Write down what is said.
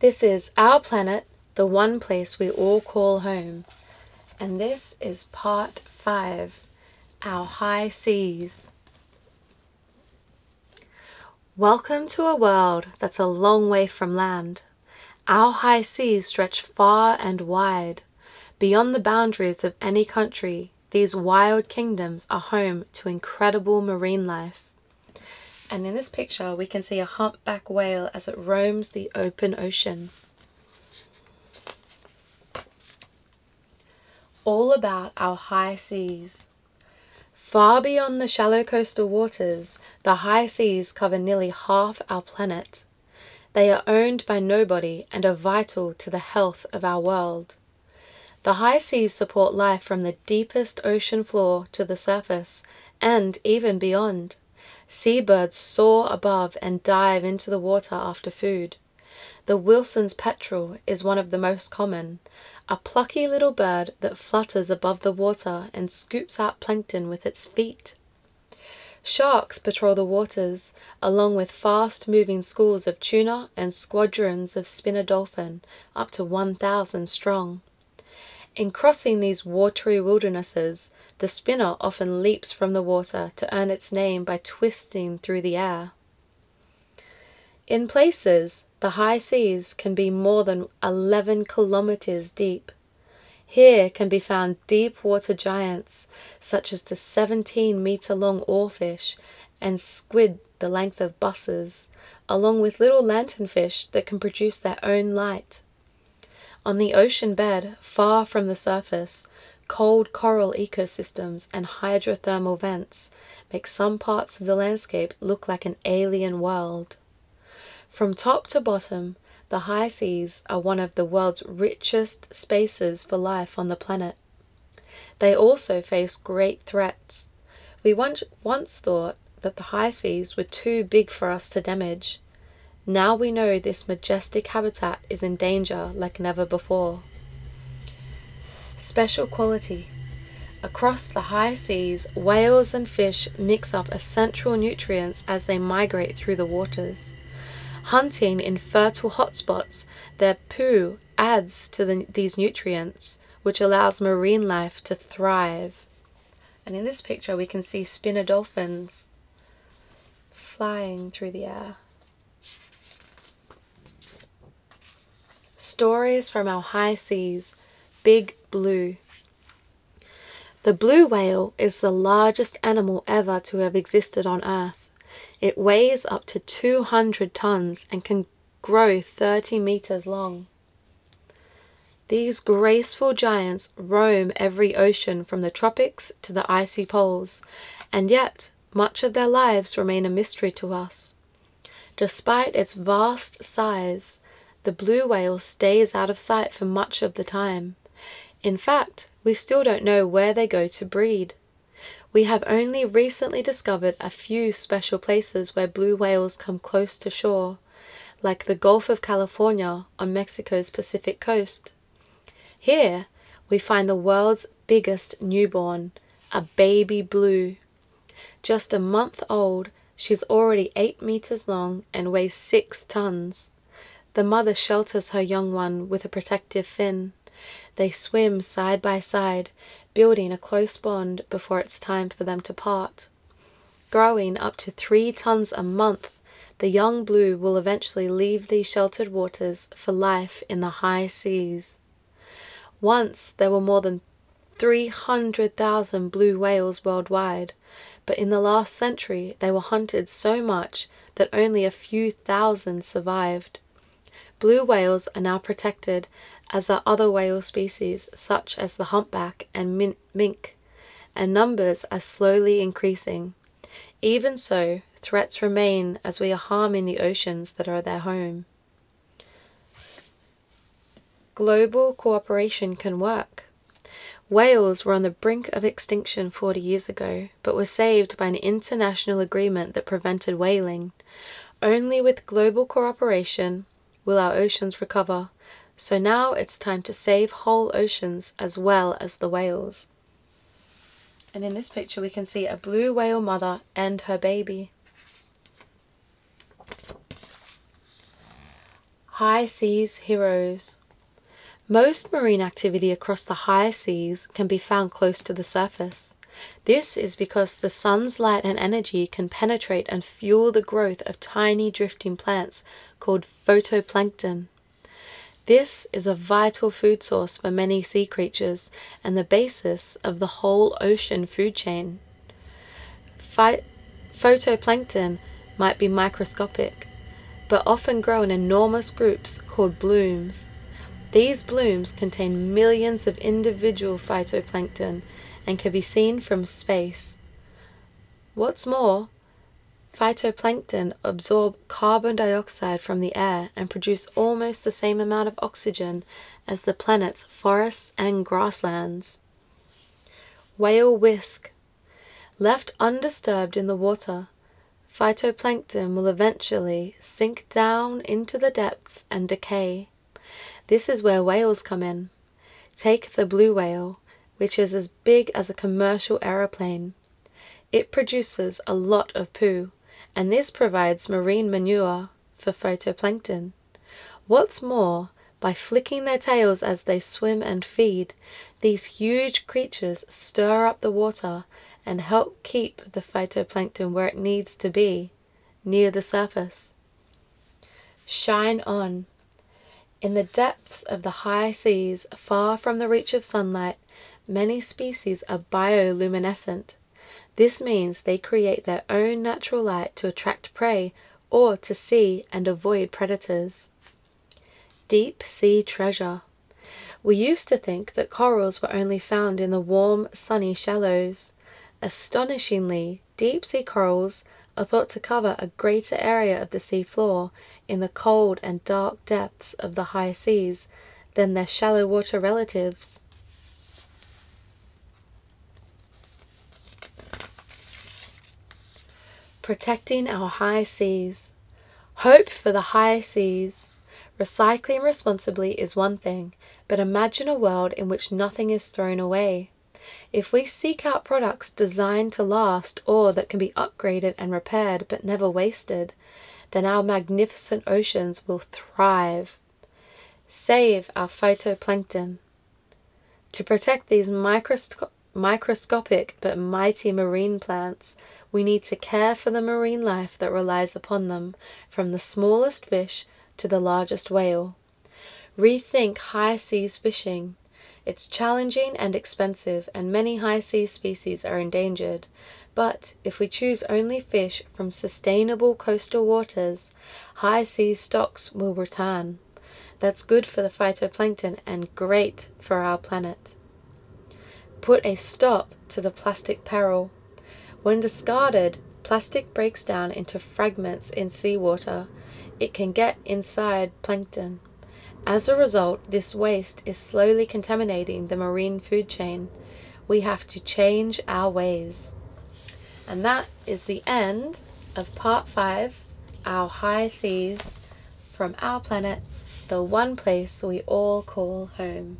This is our planet, the one place we all call home. And this is part five Our High Seas. Welcome to a world that's a long way from land. Our high seas stretch far and wide. Beyond the boundaries of any country, these wild kingdoms are home to incredible marine life. And in this picture, we can see a humpback whale as it roams the open ocean. All about our high seas. Far beyond the shallow coastal waters, the high seas cover nearly half our planet. They are owned by nobody and are vital to the health of our world. The high seas support life from the deepest ocean floor to the surface, and even beyond. Seabirds soar above and dive into the water after food. The Wilson's petrel is one of the most common, a plucky little bird that flutters above the water and scoops out plankton with its feet. Sharks patrol the waters, along with fast moving schools of tuna and squadrons of spinner dolphin, up to 1,000 strong. In crossing these watery wildernesses, the spinner often leaps from the water to earn its name by twisting through the air. In places, the high seas can be more than 11 kilometers deep. Here can be found deep water giants, such as the 17 meter long oarfish and squid the length of buses, along with little lanternfish that can produce their own light. On the ocean bed, far from the surface, cold coral ecosystems and hydrothermal vents make some parts of the landscape look like an alien world. From top to bottom, the high seas are one of the world's richest spaces for life on the planet. They also face great threats. We once thought that the high seas were too big for us to damage. Now we know this majestic habitat is in danger like never before. Special quality Across the high seas, whales and fish mix up essential nutrients as they migrate through the waters. Hunting in fertile hotspots, their poo adds to the, these nutrients, which allows marine life to thrive. And in this picture, we can see spinner dolphins flying through the air. Stories from our high seas, Big Blue. The blue whale is the largest animal ever to have existed on Earth. It weighs up to 200 tons and can grow 30 meters long. These graceful giants roam every ocean from the tropics to the icy poles, and yet much of their lives remain a mystery to us. Despite its vast size, the blue whale stays out of sight for much of the time. In fact, we still don't know where they go to breed. We have only recently discovered a few special places where blue whales come close to shore, like the Gulf of California on Mexico's Pacific coast. Here we find the world's biggest newborn, a baby blue. Just a month old, she's already 8 meters long and weighs 6 tons. The mother shelters her young one with a protective fin. They swim side by side, building a close bond before it's time for them to part. Growing up to three tons a month, the young blue will eventually leave these sheltered waters for life in the high seas. Once there were more than 300,000 blue whales worldwide, but in the last century they were hunted so much that only a few thousand survived. Blue whales are now protected, as are other whale species such as the humpback and minke, and numbers are slowly increasing. Even so, threats remain as we are harming the oceans that are their home. Global cooperation can work. Whales were on the brink of extinction 40 years ago, but were saved by an international agreement that prevented whaling. Only with global cooperation will our oceans recover. So now it's time to save whole oceans as well as the whales. And in this picture, we can see a blue whale mother and her baby. High Seas Heroes Most marine activity across the high seas can be found close to the surface. This is because the sun's light and energy can penetrate and fuel the growth of tiny drifting plants called phytoplankton. This is a vital food source for many sea creatures and the basis of the whole ocean food chain. Phy- phytoplankton might be microscopic, but often grow in enormous groups called blooms. These blooms contain millions of individual phytoplankton and can be seen from space. What's more, phytoplankton absorb carbon dioxide from the air and produce almost the same amount of oxygen as the planet's forests and grasslands. Whale whisk. Left undisturbed in the water, phytoplankton will eventually sink down into the depths and decay. This is where whales come in. Take the blue whale, which is as big as a commercial aeroplane. It produces a lot of poo, and this provides marine manure for phytoplankton. What's more, by flicking their tails as they swim and feed, these huge creatures stir up the water and help keep the phytoplankton where it needs to be, near the surface. Shine on. In the depths of the high seas, far from the reach of sunlight, many species are bioluminescent. This means they create their own natural light to attract prey or to see and avoid predators. Deep sea treasure. We used to think that corals were only found in the warm, sunny shallows. Astonishingly, deep sea corals are thought to cover a greater area of the sea floor in the cold and dark depths of the high seas than their shallow water relatives. Protecting our high seas. Hope for the high seas. Recycling responsibly is one thing, but imagine a world in which nothing is thrown away. If we seek out products designed to last or that can be upgraded and repaired but never wasted, then our magnificent oceans will thrive. Save our phytoplankton. To protect these microscopic microscopic but mighty marine plants, we need to care for the marine life that relies upon them, from the smallest fish to the largest whale. Rethink high seas fishing. It's challenging and expensive, and many high seas species are endangered. But if we choose only fish from sustainable coastal waters, high seas stocks will return. That's good for the phytoplankton and great for our planet. Put a stop to the plastic peril. When discarded, plastic breaks down into fragments in seawater. It can get inside plankton. As a result, this waste is slowly contaminating the marine food chain. We have to change our ways. And that is the end of part five Our High Seas from Our Planet, the one place we all call home.